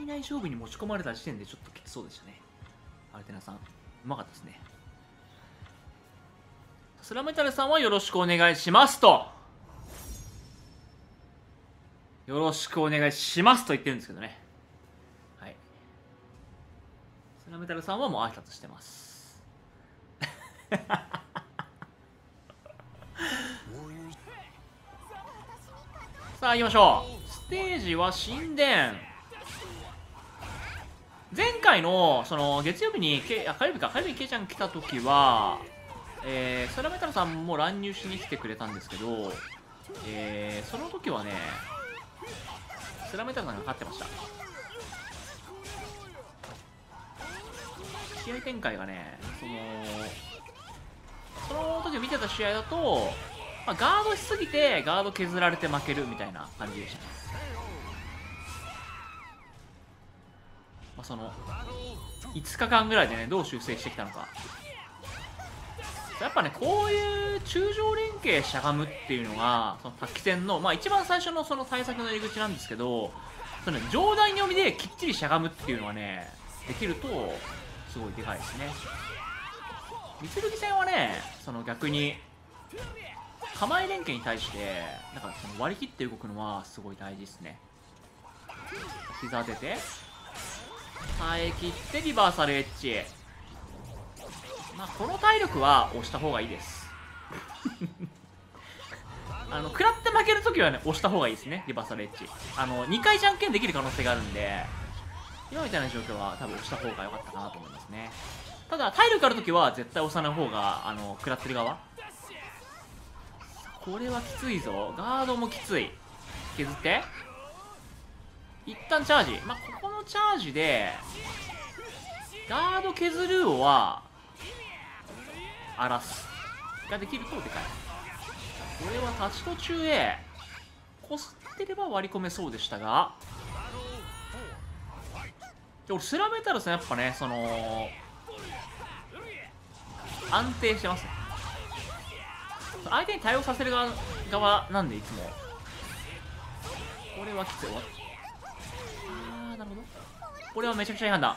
体内勝負に持ち込まれた時点でちょっときつそうでしたね。アルテナさんうまかったですね。スラメタルさんはよろしくお願いしますと。よろしくお願いしますと言ってるんですけどね。はい。スラメタルさんはもう挨拶してます。さあ行きましょう。ステージは神殿。前回のその月曜日にけあ火曜日か火曜日にケイちゃん来た時はえー、スラメタルさんも乱入しに来てくれたんですけど、えー、その時はねスラメタルさんが勝ってました。試合展開がねそのその時見てた試合だと、まあ、ガードしすぎてガード削られて負けるみたいな感じでした。ね、まあ、その5日間ぐらいでねどう修正してきたのか。やっぱねこういう中上連携しゃがむっていうのがその滝戦の、まあ、一番最初のその対策の入り口なんですけどその、ね、上段読みできっちりしゃがむっていうのはねできるとすごいでかいですね。三剣戦はねその逆に構え連携に対してなんかその割り切って動くのはすごい大事ですね。膝当てて。耐え切ってリバーサルエッジまあ、この体力は押した方がいいです。あの食らって負けるときはね押した方がいいですねリバーサルエッジ。あの2回じゃんけんできる可能性があるんで今みたいな状況は多分押した方が良かったかなと思いますね。ただ体力あるときは絶対押さない方があの食らってる側。これはきついぞ。ガードもきつい。削って。一旦チャージ。まあチャージでガード削るをは荒らす。ができるとでかいこれは立ち途中へこすってれば割り込めそうでしたが。で俺スラメタルさんやっぱねその安定してますね。相手に対応させる側なんでいつも。これはきつい。あーなるほどこれはめちゃくちゃいい判断。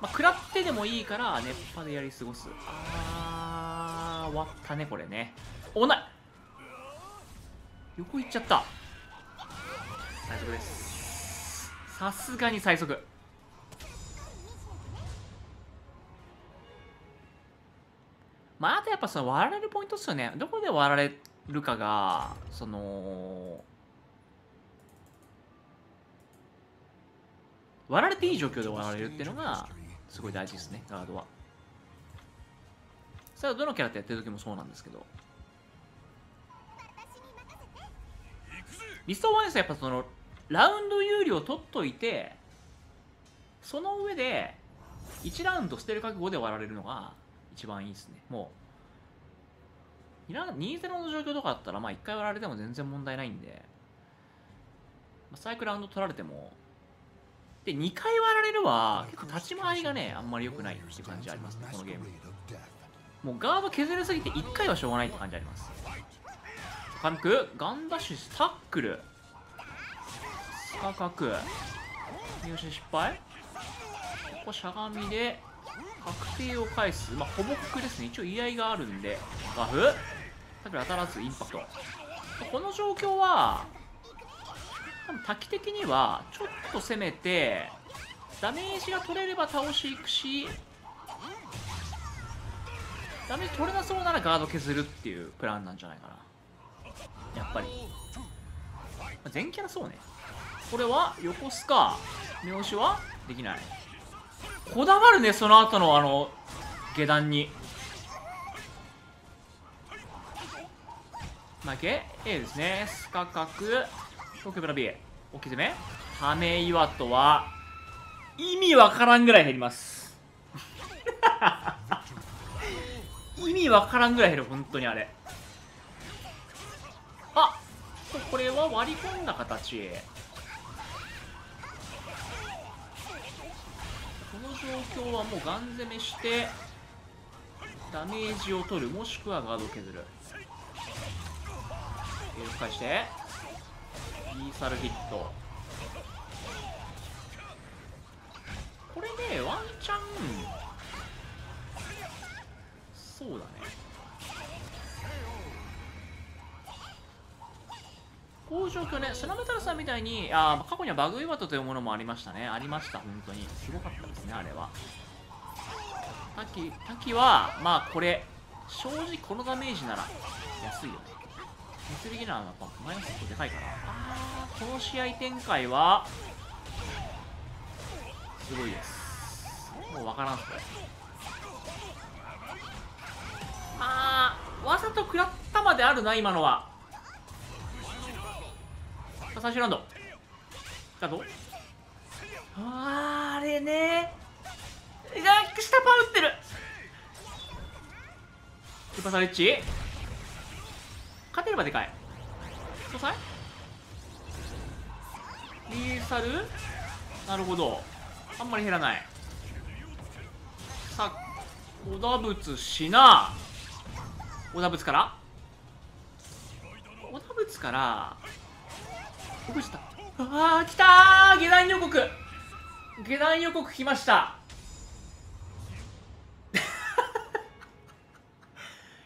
まあ、食らってでもいいから熱波でやり過ごす。あー終わったねこれね。おない。横行っちゃった。最速です。さすがに最速。まああとやっぱその割られるポイントっすよね。どこで割られるかがその割られていい状況で割られるっていうのがすごい大事ですねガードは。それはどのキャラとやってる時もそうなんですけど。理想はですねやっぱそのラウンド有利を取っといてその上で1ラウンド捨てる覚悟で割られるのが一番いいですね。もう2-0の状況とかだったらまあ1回割られても全然問題ないんで最悪ラウンド取られてもで、2回割られるは、結構立ち回りがね、あんまり良くないっていう感じありますね、このゲーム。もうガード削りすぎて1回はしょうがないって感じあります。軽く、ガンダッシュ、タックル。スカカク。入手失敗ここしゃがみで、確定を返す。まあ、ほぼクですね。一応居合があるんで、ガフタックル当たらずインパクト。この状況は、多分滝的にはちょっと攻めてダメージが取れれば倒しいくしダメージ取れなそうならガード削るっていうプランなんじゃないかな。やっぱり。全キャラそうね。これは横須賀目押しはできない。こだわるねその後のあの下段に。負け？A ですね。スカ角。東京ブラビー置き攻め。ハメ岩とは意味わからんぐらい減ります。意味わからんぐらい減る本当にあれ。あこれは割り込んだ形この状況はもうガン攻めしてダメージを取るもしくはガードを削る。返して。サルヒット。これねワンチャン。そうだね。こういう状況ねスラムタルさんみたいにあ過去にはバグイワトというものもありましたね。ありました本当に。すごかったですねあれは。滝滝はまあこれ正直このダメージなら安いよね。物理的なのはやっぱマイナス1個でかいからあーこの試合展開はすごいです。もう分からんすこれ。まあわざと食らったまであるな今のは。さあ最終ラウンド。だとあーあれね。いや下パン打ってる。リパーサレッチ勝てればでかい。総裁リーサル？なるほど。あんまり減らない。さあ小田仏しな。小田仏から？小田仏から？どこしたああ来たー！下段予告。下段予告来ました。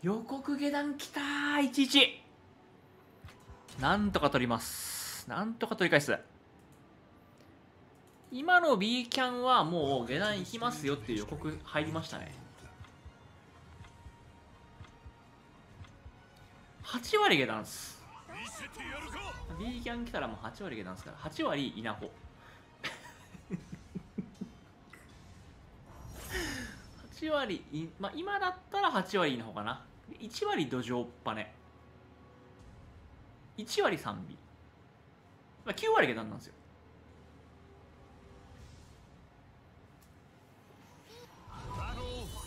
予告下段来たー11なんとか取ります。なんとか取り返す。今の B キャンはもう下段行きますよっていう予告入りましたね。8割下段っす。B キャン来たらもう8割下段ですから。8割稲穂。8割、まあ、今だったら8割稲穂かな。1割土壌っぱね。1割 3B、まあ、9割下段なんですよ。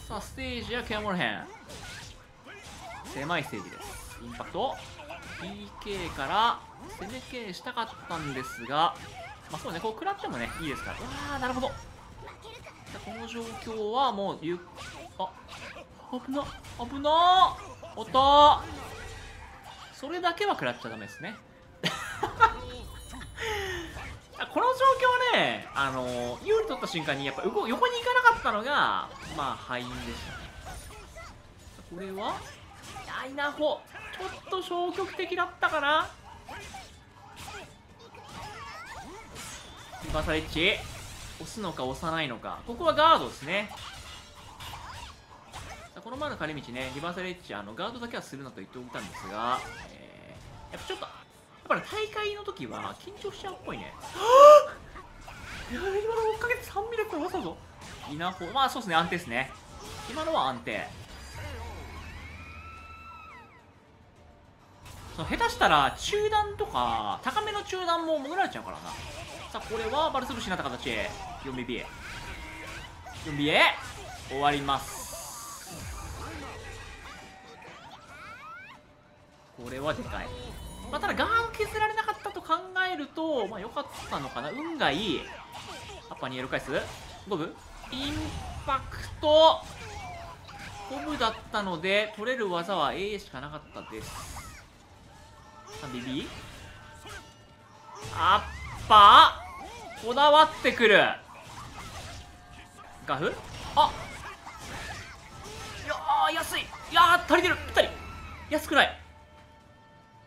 さあステージやケアモル編狭いステージです。インパクト PK から攻め系したかったんですがまあそうねこう食らってもねいいですから。うわーなるほど。この状況はもうゆあ危な危なおっとそれだけは食らっちゃダメですね。この状況ねあの有利取った瞬間にやっぱ横に行かなかったのがまあ敗因でしたね。これはいや稲穂ちょっと消極的だったかな。リバサレッチ押すのか押さないのか。ここはガードですね。この前の帰り道ねリバーサレッチあのガードだけはするなと言っておいたんですが、えー、やっぱちょっとやっぱり大会の時は緊張しちゃうっぽいね。いや今の追っかけて3ミリ超えましたぞ。稲穂まあそうですね安定ですね。今のは安定。その下手したら中段とか高めの中段も潜られちゃうからなさあこれはバルスブシになった形。4BB 4BA 終わります。これはでかい。まあ、ただガード削られなかったと考えるとまあ良かったのかな。運がいい。アッパーにエル返す。ボブインパクト。ボブだったので取れる技は A しかなかったです。3BB アッパー。こだわってくる。ガフ？あ。いやー安い。いやー足りてる。ぴったり。安くない。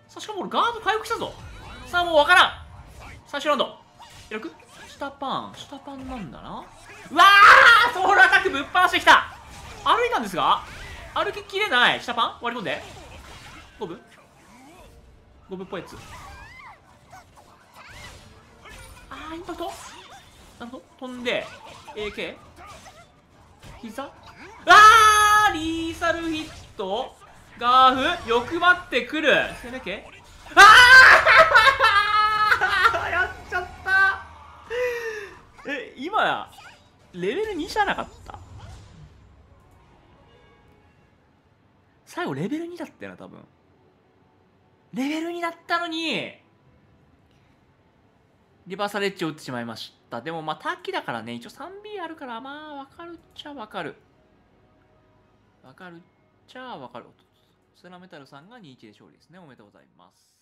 さしかも俺ガード回復したぞ。さあもうわからん。最終ラウンド。開く下パン。下パンなんだな。うわーソウルアタックぶっ放してきた。歩いたんですが歩ききれない。下パン？割り込んで。ゴブ。ゴブっぽいやつ。あインパクトなるほど飛んで AK 膝？あーリーサルヒット？ガーフ？欲張ってくる？攻め系？ああ やっちゃった！え今やレベル2じゃなかった？最後レベル2だったよな多分。レベル2だったのにリバーサレッジを打ってしまいましたでもまあタッキだからね一応 3B あるからまあわかるっちゃわかるわかるっちゃわかるスラメタルさんが2-1で勝利ですね。おめでとうございます。